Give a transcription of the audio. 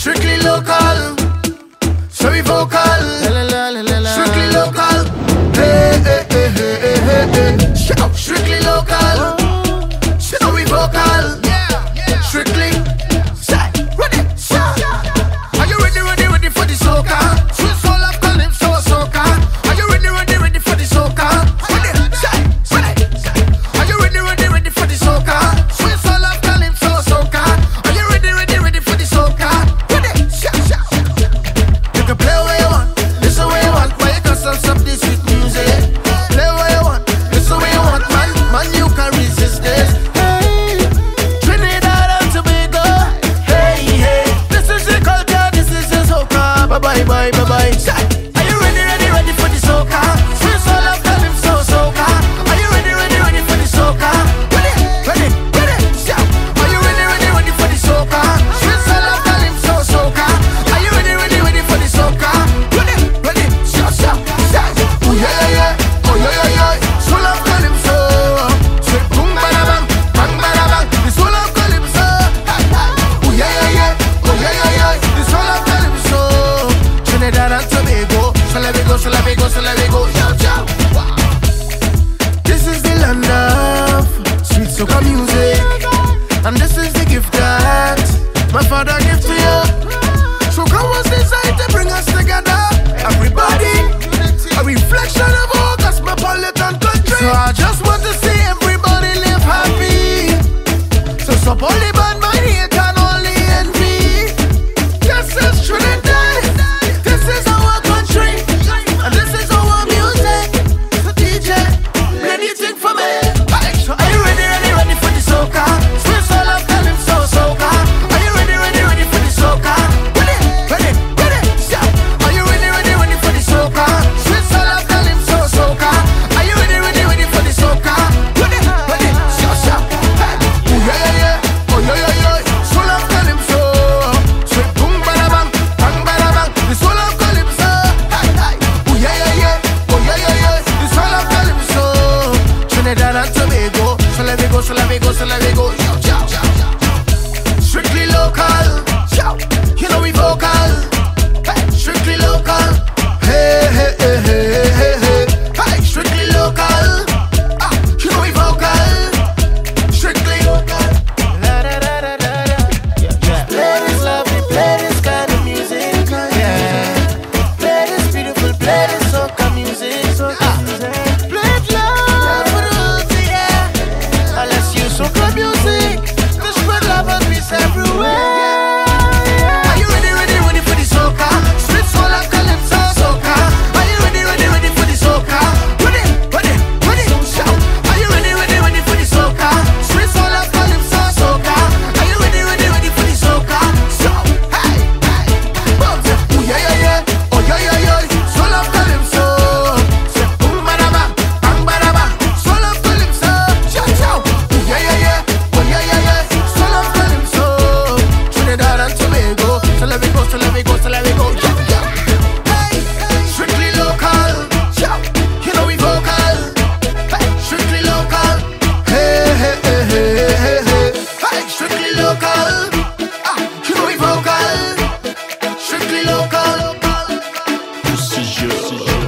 Strictly local, so we vocal. bye boy, go. This is the land of sweet soca music. gózala, ve, gózala, ve. show her music. just as you.